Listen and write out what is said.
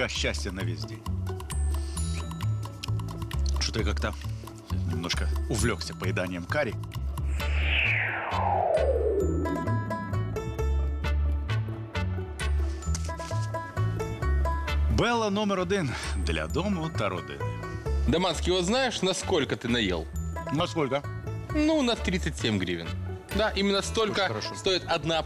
куска счастья на весь день. Что-то я как-то немножко увлекся поеданием карри. Белла номер один для дому та родини. Даманский, вот знаешь, насколько ты наел? Насколько? Ну, на 37 гривен. Да, именно столько стоит одна